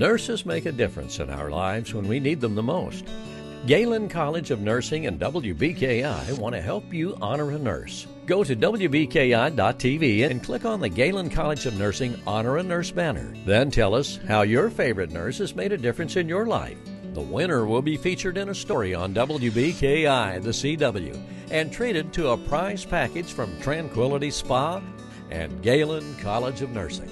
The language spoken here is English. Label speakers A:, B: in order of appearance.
A: Nurses make a difference in our lives when we need them the most. Galen College of Nursing and WBKI want to help you honor a nurse. Go to WBKI.tv and click on the Galen College of Nursing Honor a Nurse banner. Then tell us how your favorite nurse has made a difference in your life. The winner will be featured in a story on WBKI, the CW, and treated to a prize package from Tranquility Spa and Galen College of Nursing.